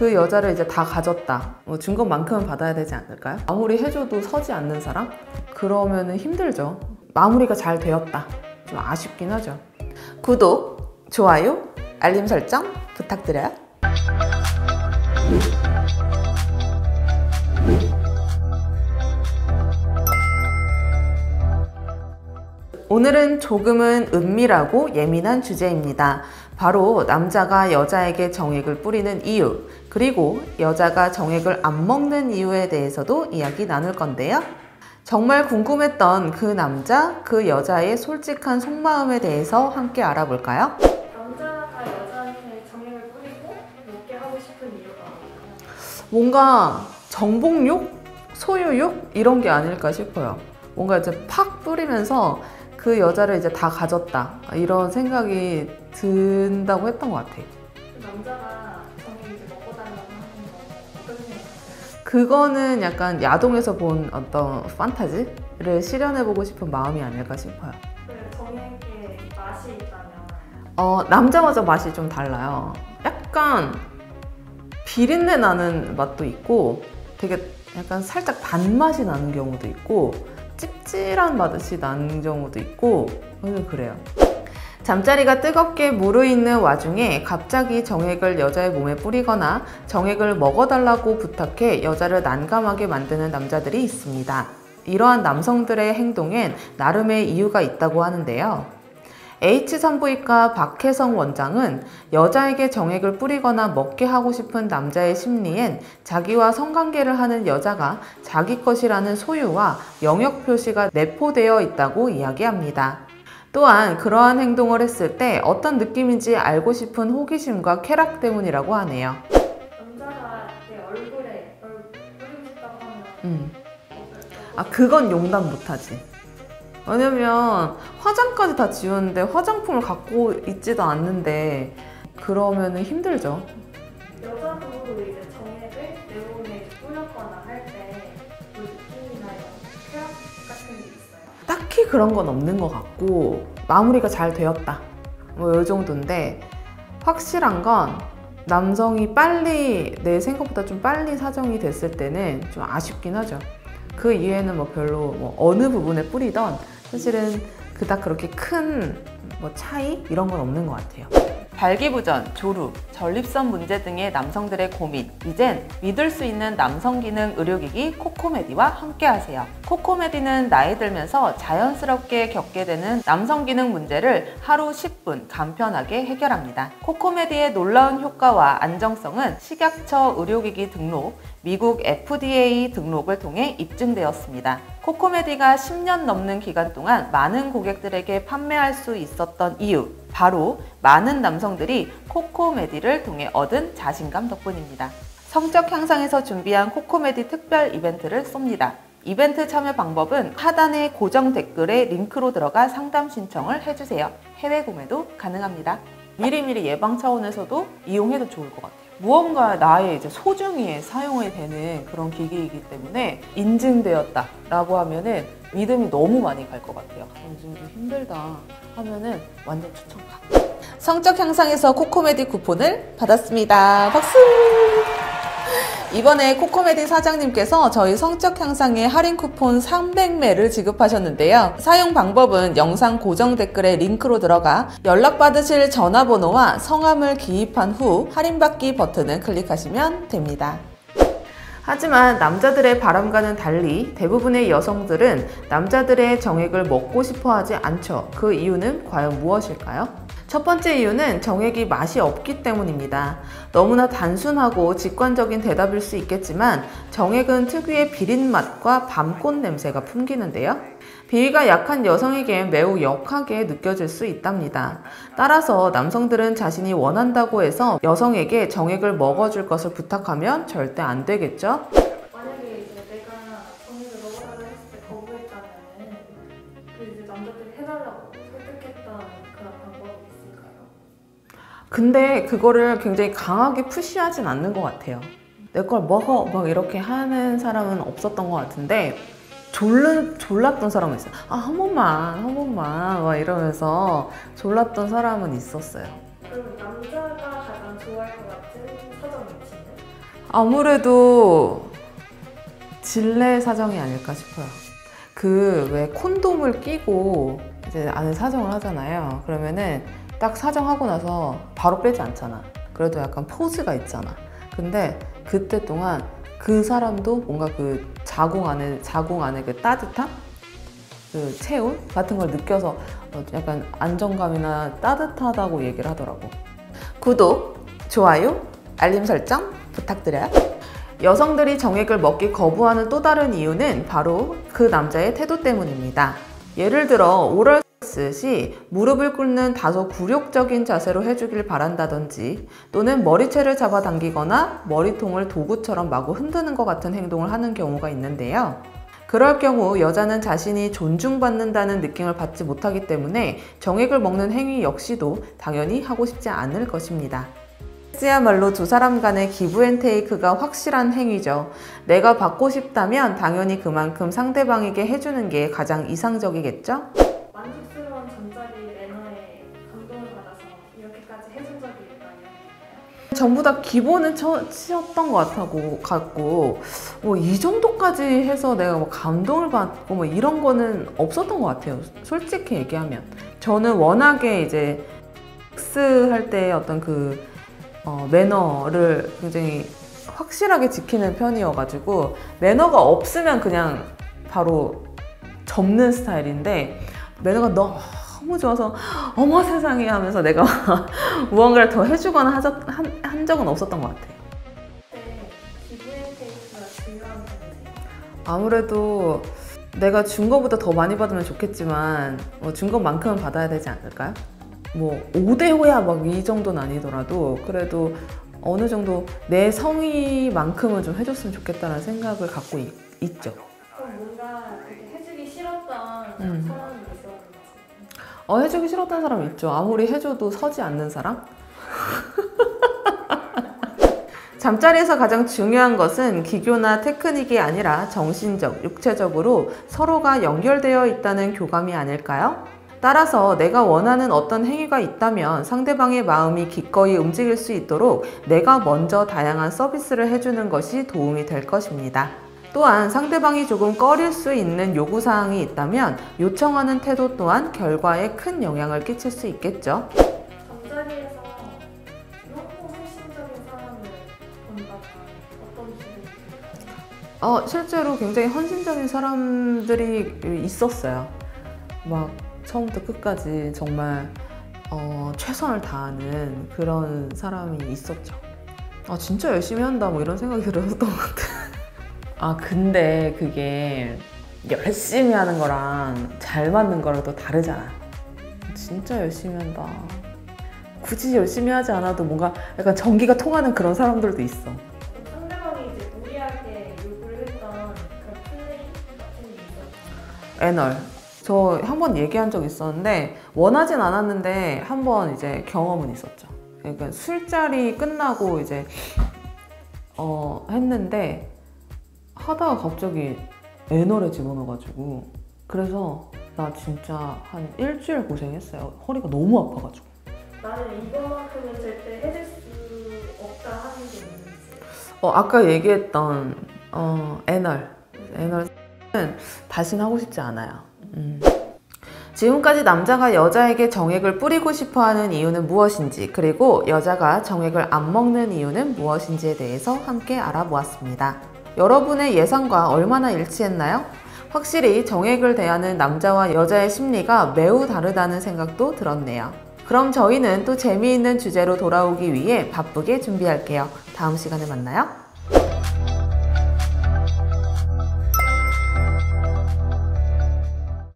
그 여자를 이제 다 가졌다. 뭐준 것만큼은 받아야 되지 않을까요? 아무리 해줘도 서지 않는 사람? 그러면은 힘들죠. 마무리가 잘 되었다. 좀 아쉽긴 하죠. 구독, 좋아요, 알림 설정 부탁드려요. 오늘은 조금은 은밀하고 예민한 주제입니다. 바로 남자가 여자에게 정액을 뿌리는 이유, 그리고 여자가 정액을 안 먹는 이유에 대해서도 이야기 나눌 건데요. 정말 궁금했던 그 남자, 그 여자의 솔직한 속마음에 대해서 함께 알아볼까요? 남자가 여자한테 정액을 뿌리고 먹게 하고 싶은 이유가 뭘까요? 뭔가 정복욕? 소유욕? 이런 게 아닐까 싶어요. 뭔가 이제 팍 뿌리면서 그 여자를 이제 다 가졌다. 이런 생각이 든다고 했던 것 같아요. 그 남자가 정액 이제 먹어달라고 하는 거 어떻게 생각하세요? 그거는 약간 야동에서 본 어떤 판타지를 실현해보고 싶은 마음이 아닐까 싶어요. 그 정액에 맛이 있다면 어, 남자마저 맛이 좀 달라요. 약간 비린내 나는 맛도 있고 되게 약간 살짝 단맛이 나는 경우도 있고 찝찝한 맛이 나는 경우도 있고 그래요. 잠자리가 뜨겁게 무르익는 와중에 갑자기 정액을 여자의 몸에 뿌리거나 정액을 먹어달라고 부탁해 여자를 난감하게 만드는 남자들이 있습니다. 이러한 남성들의 행동엔 나름의 이유가 있다고 하는데요. H산부인과 박혜성 원장은 여자에게 정액을 뿌리거나 먹게 하고 싶은 남자의 심리엔 자기와 성관계를 하는 여자가 자기 것이라는 소유와 영역 표시가 내포되어 있다고 이야기합니다. 또한 그러한 행동을 했을 때 어떤 느낌인지 알고 싶은 호기심과 쾌락 때문이라고 하네요. 남자가 내 얼굴에 얼 뿌리고 싶다고 하면 음. 아, 그건 용납 못하지. 왜냐면 화장까지 다 지웠는데 화장품을 갖고 있지도 않는데 그러면은 힘들죠. 여자도 이제 정액을 내 몸에 뿌렸거나 할때그 느낌이나 이런 쾌락 같은 게 있어요. 딱히 그런 건 없는 것 같고 마무리가 잘 되었다. 뭐 이 정도인데 확실한 건 남성이 빨리 내 생각보다 좀 빨리 사정이 됐을 때는 좀 아쉽긴 하죠. 그 이외에는 뭐 별로 뭐 어느 부분에 뿌리던 사실은 그닥 그렇게 큰 뭐 차이 이런 건 없는 것 같아요. 발기부전, 조루, 전립선 문제 등의 남성들의 고민. 이젠 믿을 수 있는 남성 기능 의료기기 코코메디와 함께하세요. 코코메디는 나이 들면서 자연스럽게 겪게 되는 남성 기능 문제를 하루 10분 간편하게 해결합니다. 코코메디의 놀라운 효과와 안정성은 식약처 의료기기 등록, 미국 FDA 등록을 통해 입증되었습니다. 코코메디가 10년 넘는 기간 동안 많은 고객들에게 판매할 수 있었던 이유, 바로 많은 남성들이 코코메디를 통해 얻은 자신감 덕분입니다. 성적 향상에서 준비한 코코메디 특별 이벤트를 쏩니다. 이벤트 참여 방법은 하단의 고정 댓글에 링크로 들어가 상담 신청을 해주세요. 해외 구매도 가능합니다. 미리미리 예방 차원에서도 이용해도 좋을 것 같아요. 무언가 나의 이제 소중히에 사용이 되는 그런 기기이기 때문에 인증되었다라고 하면은 믿음이 너무 많이 갈 것 같아요. 요즘 좀 힘들다 하면은 완전 추천가. 성적 향상에서 코코메디 쿠폰을 받았습니다. 박수! 이번에 코코메디 사장님께서 저희 성적 향상의 할인 쿠폰 300매를 지급하셨는데요. 사용 방법은 영상 고정 댓글에 링크로 들어가 연락받으실 전화번호와 성함을 기입한 후 할인받기 버튼을 클릭하시면 됩니다. 하지만 남자들의 바람과는 달리 대부분의 여성들은 남자들의 정액을 먹고 싶어 하지 않죠. 그 이유는 과연 무엇일까요? 첫 번째 이유는 정액이 맛이 없기 때문입니다. 너무나 단순하고 직관적인 대답일 수 있겠지만 정액은 특유의 비린 맛과 밤꽃 냄새가 풍기는데요. 비위가 약한 여성에겐 매우 역하게 느껴질 수 있답니다. 따라서 남성들은 자신이 원한다고 해서 여성에게 정액을 먹어줄 것을 부탁하면 절대 안 되겠죠? 근데 그거를 굉장히 강하게 푸시하진 않는 것 같아요. 내 걸 먹어 막 이렇게 하는 사람은 없었던 것 같은데 졸른 졸랐던 사람은 있어요. 아 한 번만 한 번만 막 이러면서 졸랐던 사람은 있었어요. 그럼 남자가 가장 좋아할 것 같은 사정 위치는? 아무래도 진례 사정이 아닐까 싶어요. 그 왜 콘돔을 끼고 이제 안에 사정을 하잖아요. 그러면은 딱 사정하고 나서 바로 빼지 않잖아. 그래도 약간 포즈가 있잖아. 근데 그때 동안 그 사람도 뭔가 그 자궁 안에 자궁 안에 그 따뜻함, 그 체온 같은 걸 느껴서 어, 약간 안정감이나 따뜻하다고 얘기를 하더라고. 구독, 좋아요, 알림 설정 부탁드려요. 여성들이 정액을 먹기 거부하는 또 다른 이유는 바로 그 남자의 태도 때문입니다. 예를 들어 오럴 섹스 시 무릎을 꿇는 다소 굴욕적인 자세로 해주길 바란다든지 또는 머리채를 잡아당기거나 머리통을 도구처럼 마구 흔드는 것 같은 행동을 하는 경우가 있는데요. 그럴 경우 여자는 자신이 존중받는다는 느낌을 받지 못하기 때문에 정액을 먹는 행위 역시도 당연히 하고 싶지 않을 것입니다. 섹스야말로 두 사람 간의 기브앤테이크가 확실한 행위죠. 내가 받고 싶다면 당연히 그만큼 상대방에게 해주는 게 가장 이상적이겠죠? 전부 다 기본은 쳐, 치었던 것 같고, 같고 뭐 이 정도까지 해서 내가 뭐 감동을 받고 뭐 이런 거는 없었던 것 같아요. 솔직히 얘기하면. 저는 워낙에 이제 섹스 할 때 어떤 그 어, 매너를 굉장히 확실하게 지키는 편이어가지고 매너가 없으면 그냥 바로 접는 스타일인데 매너가 너무 좋아서 어머 세상에 하면서 내가 무언가를 더 해주거나 하적, 한, 한 적은 없었던 것 같아요. 아무래도 내가 준 거보다 더 많이 받으면 좋겠지만 뭐 준 것만큼은 받아야 되지 않을까요? 뭐 5대 5야 막 이 정도는 아니더라도 그래도 어느 정도 내 성의만큼은 좀 해줬으면 좋겠다는 생각을 갖고 있, 있죠. 그럼 뭔가 그렇게 해주기 싫었던 음. 어, 해주기 싫었던 사람 있죠. 아무리 해줘도 서지 않는 사람? 잠자리에서 가장 중요한 것은 기교나 테크닉이 아니라 정신적, 육체적으로 서로가 연결되어 있다는 교감이 아닐까요? 따라서 내가 원하는 어떤 행위가 있다면 상대방의 마음이 기꺼이 움직일 수 있도록 내가 먼저 다양한 서비스를 해주는 것이 도움이 될 것입니다. 또한 상대방이 조금 꺼릴 수 있는 요구사항이 있다면 요청하는 태도 또한 결과에 큰 영향을 끼칠 수 있겠죠. 잠자리에서 너무 헌신적인 사람을 본다면 어떤 기분이 들까요? 어, 실제로 굉장히 헌신적인 사람들이 있었어요. 막 처음부터 끝까지 정말 어, 최선을 다하는 그런 사람이 있었죠. 아, 진짜 열심히 한다, 뭐 이런 생각이 들었던 것 같아. 아, 근데 그게 열심히 하는 거랑 잘 맞는 거랑 또 다르잖아. 진짜 열심히 한다. 굳이 열심히 하지 않아도 뭔가 약간 전기가 통하는 그런 사람들도 있어. 상대방이 이제 무리하게 요구를 했던 그런 플레이 같은 게 있었나요? 애널. 저 한 번 얘기한 적 있었는데 원하진 않았는데 한 번 이제 경험은 있었죠. 그러니까 술자리 끝나고 이제 어 했는데 하다가 갑자기 애널에 집어넣어가지고 그래서 나 진짜 한 일주일 고생했어요. 허리가 너무 아파가지고. 나는 이거만큼은 절대 해줄 수 없다 하는 게 있는지 어 아까 얘기했던 어 애널 애널은 다시는 하고 싶지 않아요. 음. 지금까지 남자가 여자에게 정액을 뿌리고 싶어 하는 이유는 무엇인지, 그리고 여자가 정액을 안 먹는 이유는 무엇인지에 대해서 함께 알아보았습니다. 여러분의 예상과 얼마나 일치했나요? 확실히 정액을 대하는 남자와 여자의 심리가 매우 다르다는 생각도 들었네요. 그럼 저희는 또 재미있는 주제로 돌아오기 위해 바쁘게 준비할게요. 다음 시간에 만나요.